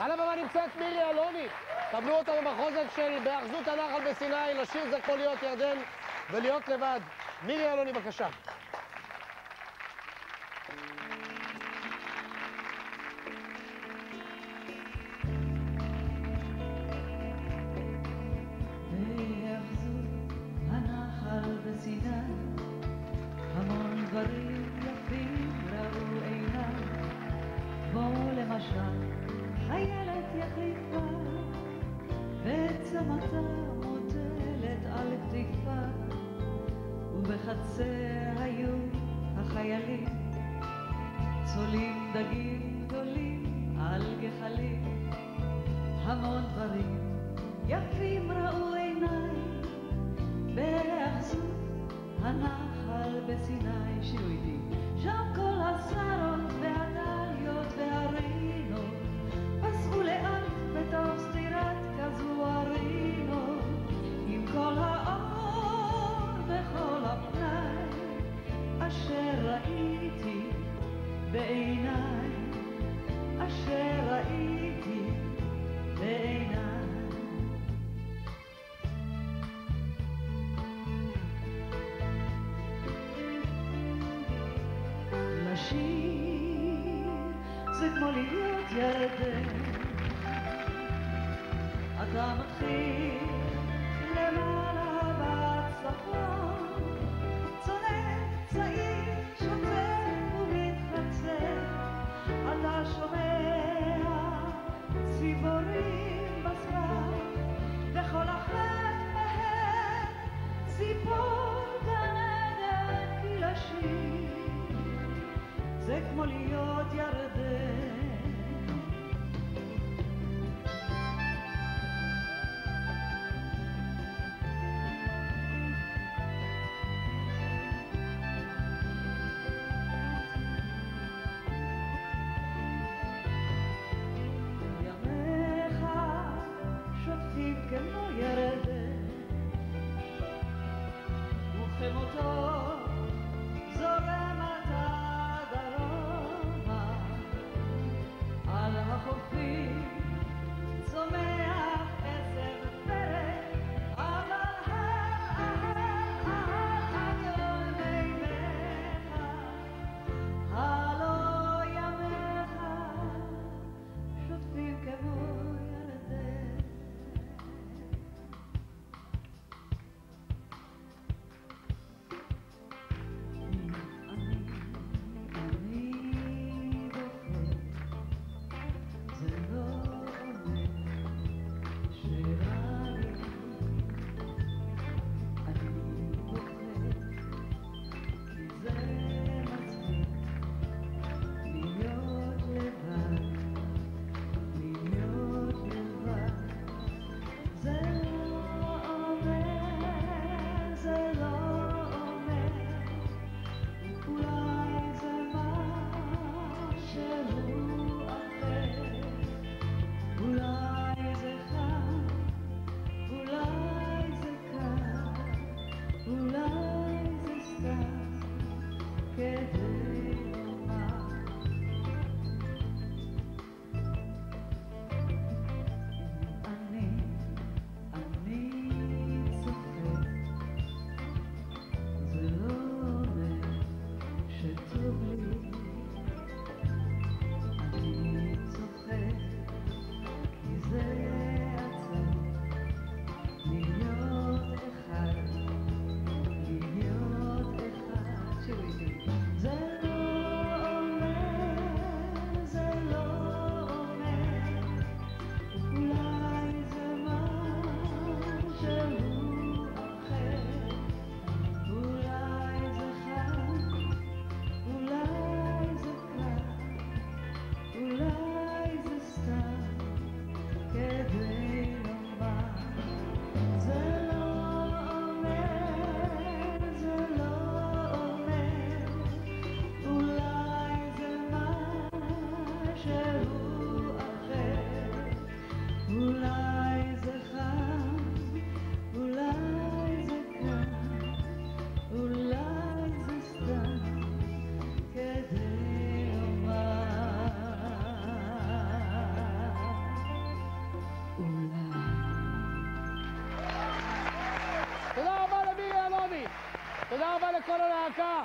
על הבמה נמצאת מירי אלוני. קבלו אותה במחוזת של בהאחזות הנחל בסיני, לשיר זה כמו להיות ירדן ולהיות לבד. מירי אלוני, בבקשה. וצמתה מוטלת על כתיפה, ובחצר היו החיילים, צולים דגים גדולים על גחלים, המון דברים יפים ראו עיניי, בהאחזות הנחל בסיני, איתי, שם כל השרות זה כמו להיות ירדן. אתה מתחיל למעלה בצפון, זה כמו להיות ירדן. תודה רבה למירי אלוני. תודה רבה לכל הלהקה.